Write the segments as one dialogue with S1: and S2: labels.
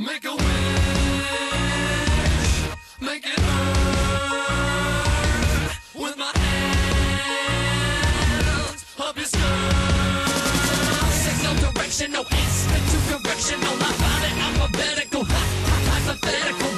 S1: Make a wish, make it hurt with my hands. Up your skirt. No direction, no to correction, not valid, alphabetical, hy- hy- hypothetical,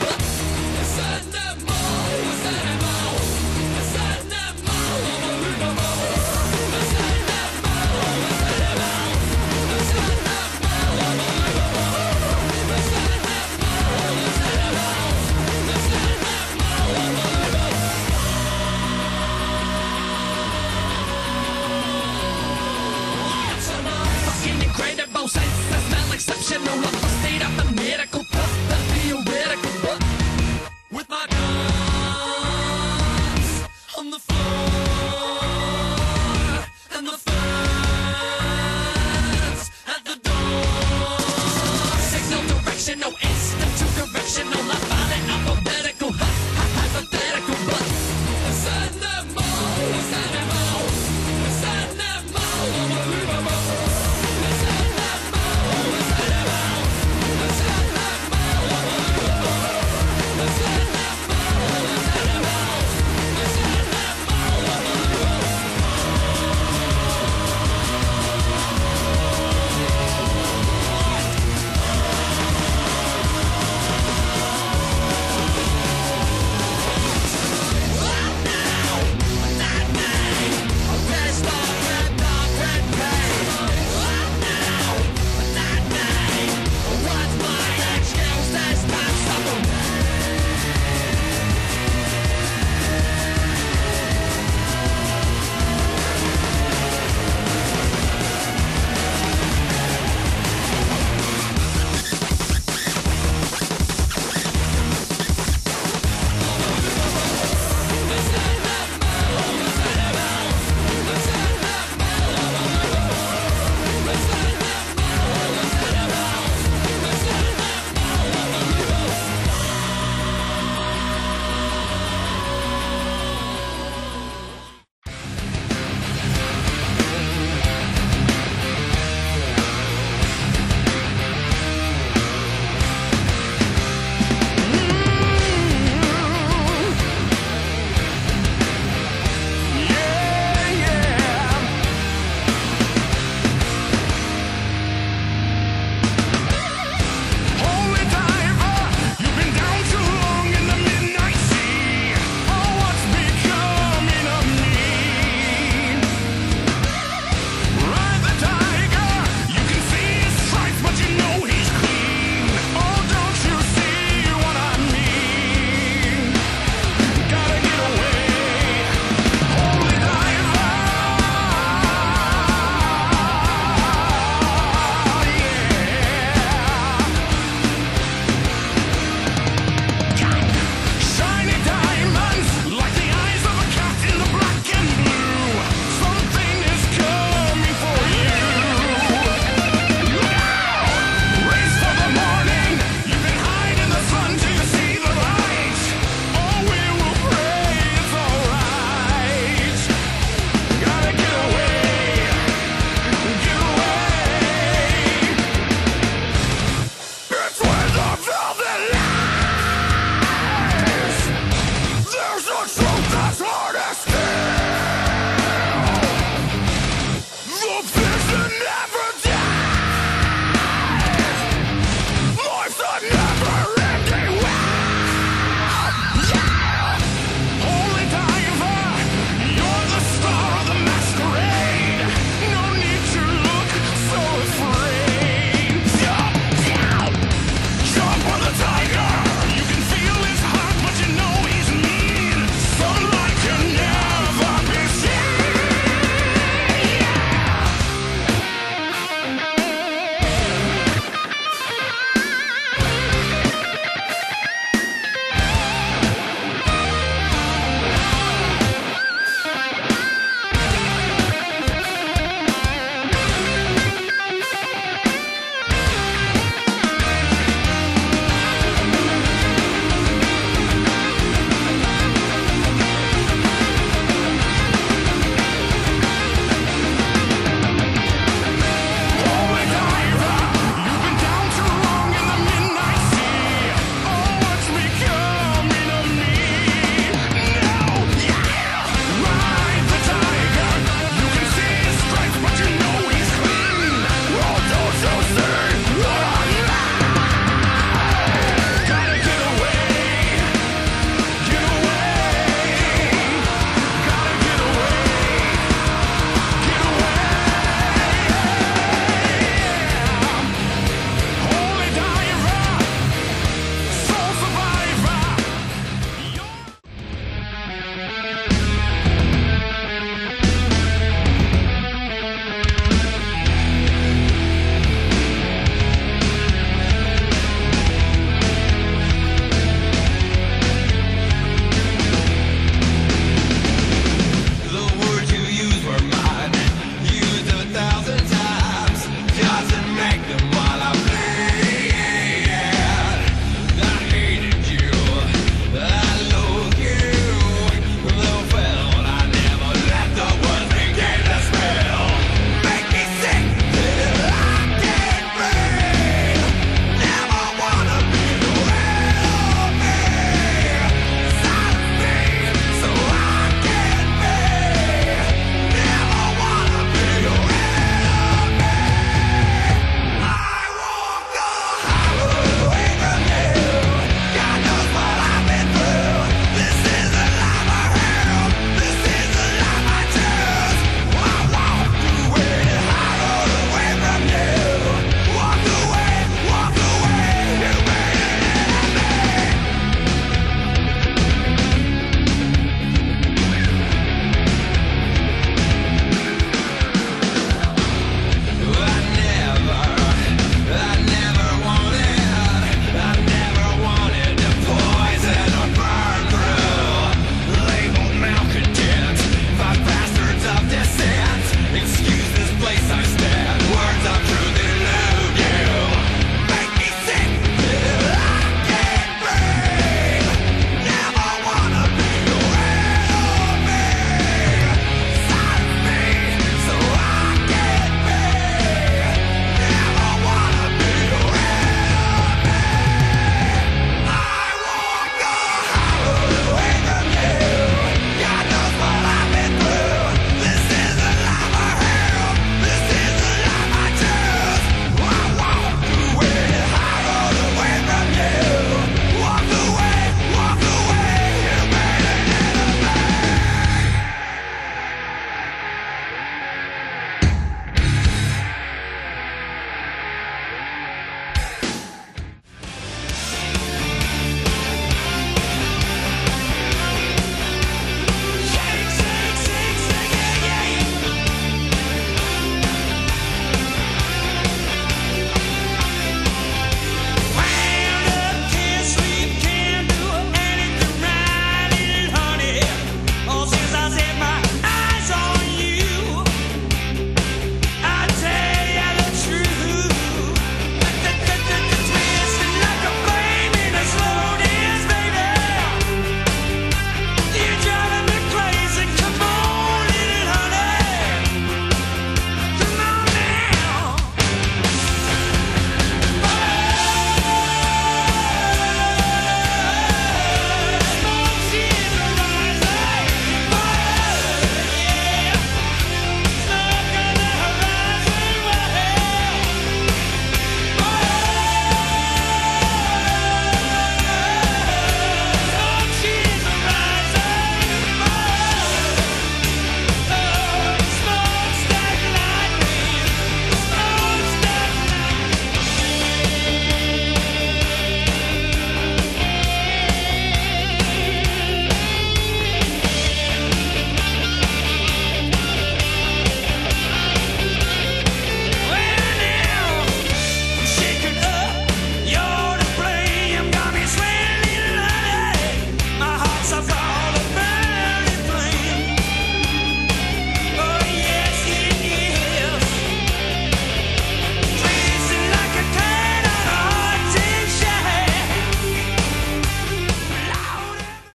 S1: you never